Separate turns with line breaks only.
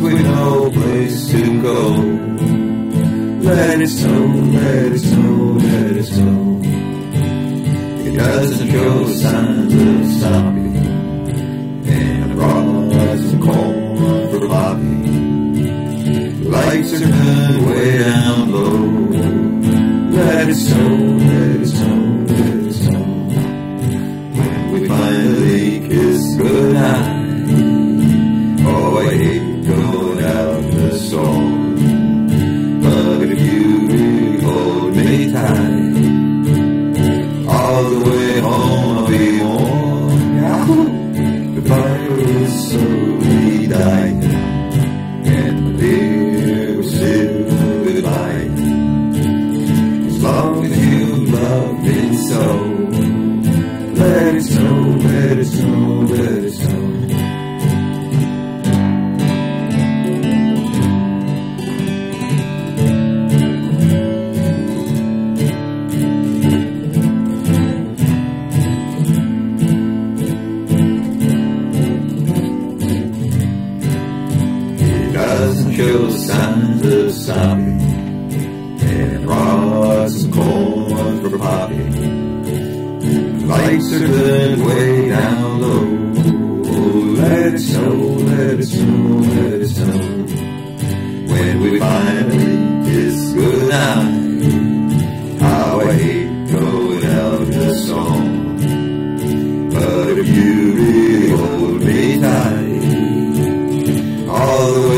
no place to go. Let it snow, let it snow, let it snow. It doesn't show signs of stopping. And I brought some corn for Bobby. Lights are good way down low. Let it snow, show signs of stopping. And brought some corn for Poppy. Lights are good way down low. Oh, let it snow, let it snow, let it snow. When we finally kiss goodnight, how I hate going out the song. But if you really hold me tight, all the way